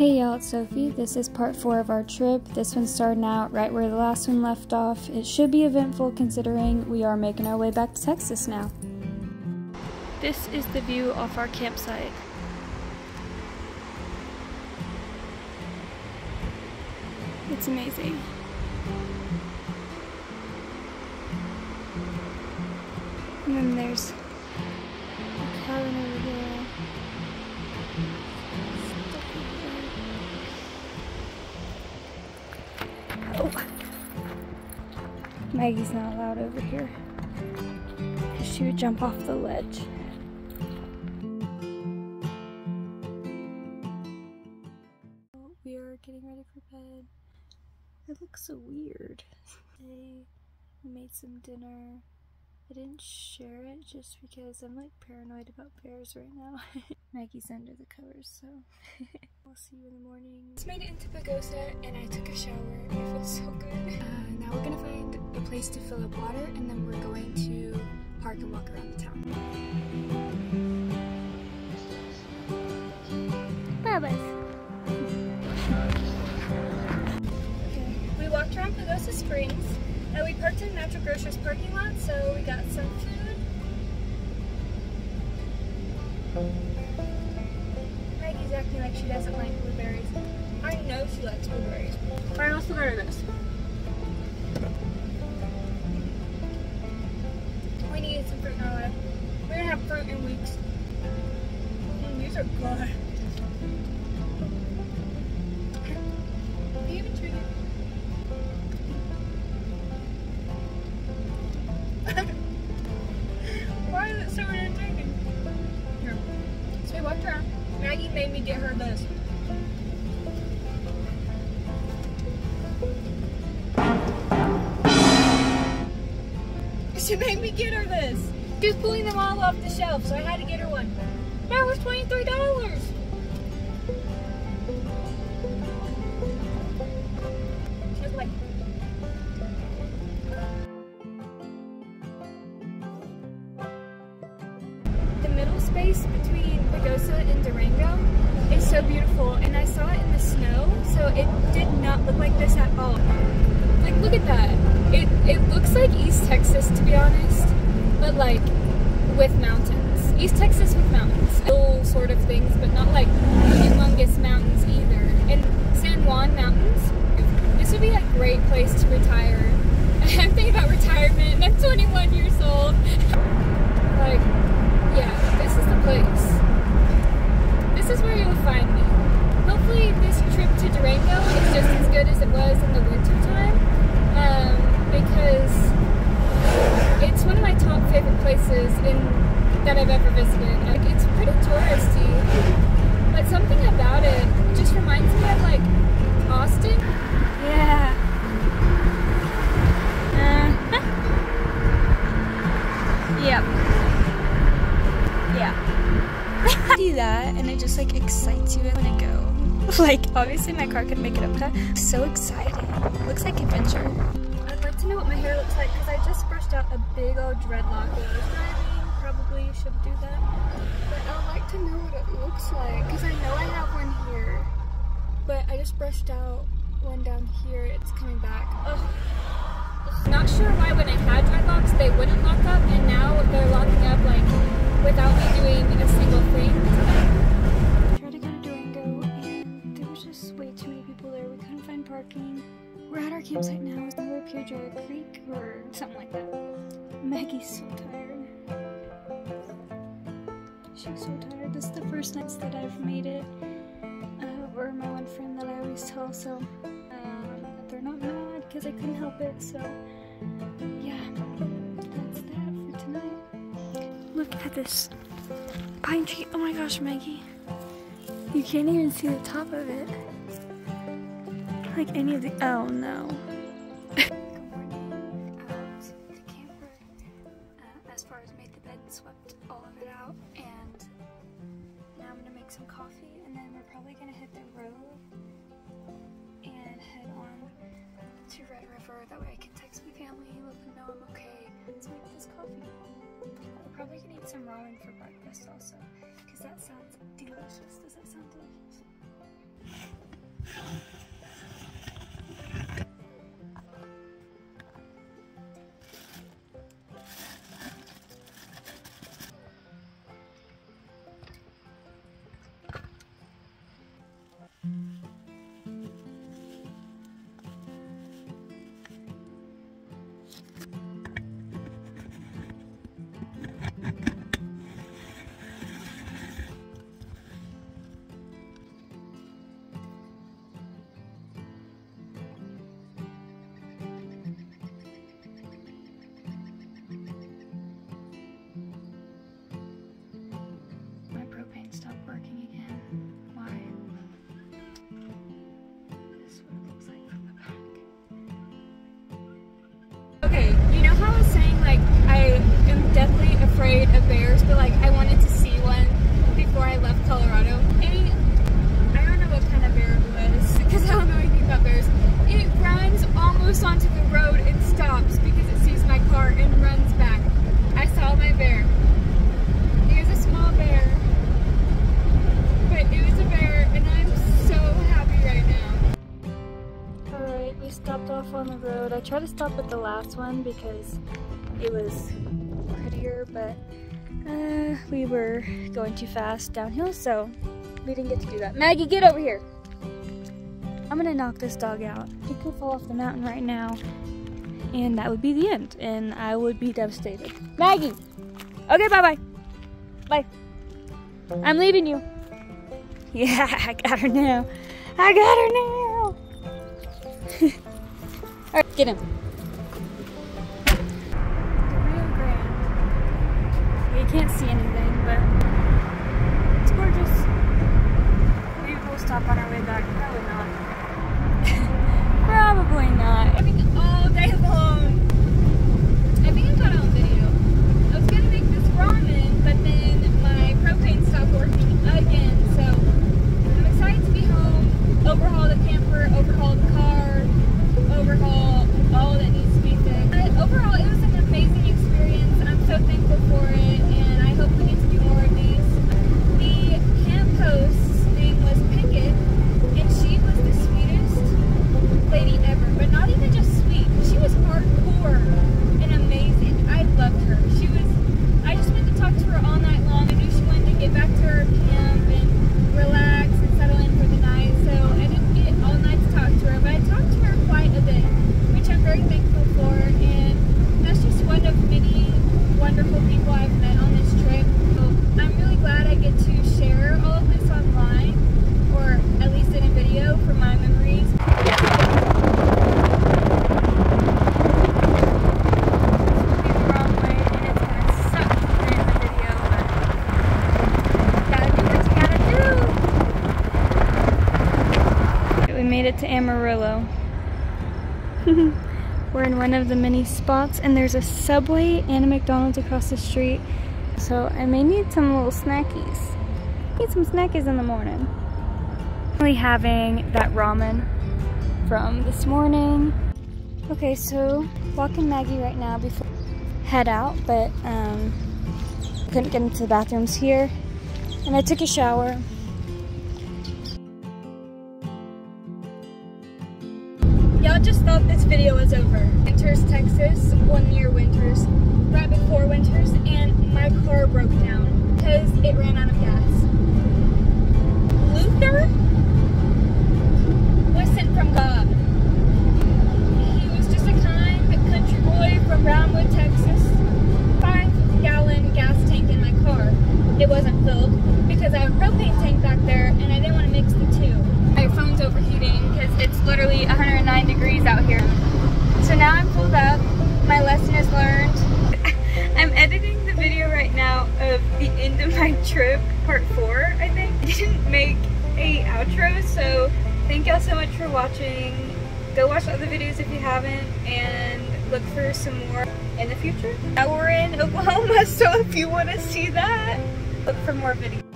Hey y'all, it's Sophie. This is part four of our trip. This one's starting out right where the last one left off. It should be eventful considering we are making our way back to Texas now. This is the view off our campsite. It's amazing. And then there's Maggie's not allowed over here. Because she would jump off the ledge. We are getting ready for bed. It looks so weird. Today we made some dinner. I didn't share it just because I'm like paranoid about bears right now. Maggie's under the covers, so I'll see you in the morning. Just made it into Pagosa and I took a shower and it feels so good. Uh, now we're gonna find a place to fill up water and then we're going to park and walk around the town. Babas. Okay. We walked around Pagosa Springs in Natural Grocers parking lot, so we got some food. Maggie's acting like she doesn't like blueberries. I know she likes blueberries. Alright, let's look at this. Why is it so entertaining? Here. So we walked. Maggie made me get her this. She made me get her this. She was pulling them all off the shelf, so I had to get her one. That was $23. Space between Pagosa and Durango is so beautiful and I saw it in the snow so it did not look like this at all. Like look at that. It, it looks like East Texas to be honest but like with mountains. East Texas with mountains. Little sort of things but not like humongous mountains either. And San Juan Mountains, this would be a great place to retire. I'm thinking about retirement and I'm 21 years old. like yeah, this is the place. This is where you'll find me. Hopefully this trip to Durango is just as it was in the winter time. Um, because it's one of my top favorite places in that I've ever visited. Like it's pretty touristy. But something about it just reminds me of like Austin. Yeah. Uh, yep. Yeah. do that and it just like excites you when I go. Like obviously my car can make it up to that. So exciting. Looks like adventure. I'd like to know what my hair looks like because I just brushed out a big old dreadlock while I was driving. Probably should do that. But I'd like to know what it looks like because I know I have one here. But I just brushed out one down here. It's coming back. Ugh. Not sure why when I had dreadlocks they wouldn't lock up and now they're locking up like without me doing a single thing. Creek or something like that. Maggie's so tired. She's so tired. This is the first night that I've made it. Uh, or my one friend that I always tell, so um, they're not mad because I couldn't help it. So yeah, that's that for tonight. Look at this pine tree. Oh my gosh, Maggie. You can't even see the top of it. Like any of the. Oh no. make some coffee, and then we're probably gonna hit the road and head on to Red River. That way I can text my family, let them know I'm okay, to make this coffee. We're probably gonna eat some ramen for breakfast also, because that sounds delicious. Does that sound delicious? Afraid of bears, but like I wanted to see one before I left Colorado. And I don't know what kind of bear it was because I don't know anything about bears. It runs almost onto the road and stops because it sees my car and runs back. I saw my bear. It was a small bear, but it was a bear, and I'm so happy right now. We stopped off on the road. I tried to stop at the last one because it was prettier, but uh, we were going too fast downhill, so we didn't get to do that. Maggie, get over here. I'm gonna knock this dog out. He could fall off the mountain right now, and that would be the end, and I would be devastated. Maggie! Okay, bye-bye. Bye. I'm leaving you. Yeah, I got her now. I got her now. All right, get him. Can't see anything, but it's gorgeous. Maybe we'll stop on our way back. Probably not. Probably not. I mean, all day long. I think I got it on video. I was gonna make this ramen, but then my propane stopped working again. So I'm excited to be home, overhaul the camper, overhaul the car, overhaul all that needs to be fixed. But overall, it was an amazing experience, and I'm so thankful for it. And I hope we get to do more of these. The camp host's name was Pickett, and she was the sweetest lady ever. But not even just sweet; she was hardcore and amazing. I loved her. She was. I just wanted to talk to her all night long. I knew she wanted to get back to her camp and relax and settle in for the night. So I didn't get all night to talk to her, but I talked to her quite a bit, which I'm very thankful for. And that's just one of many wonderful people I've met on this trip. So I'm really glad I get to share all of this online, or at least in a video for my memories. To Amarillo. We're in one of the many spots and there's a Subway and a McDonald's across the street. So I may need some little snackies. Need some snackies in the morning. Only having that ramen from this morning. Okay, so walking Maggie right now before head out, but um, couldn't get into the bathrooms here. And I took a shower. Thought this video was over. Winters, Texas, one year winters, right before winters, and my car broke down because it ran out of gas. Luther was sent from God. He was just a kind country boy from Brownwood, Texas. Five gallon gas tank in my car. It wasn't filled because I have a propane tank back there and I didn't want to mix the two. Phone's overheating because it's literally 109 degrees out here. So now I'm pulled up. My lesson is learned. I'm editing the video right now of the end of my trip, part four, I think. I didn't make a outro, so thank y'all so much for watching. Go watch other videos if you haven't, and look for some more in the future. Now we're in Oklahoma, so if you want to see that, look for more videos.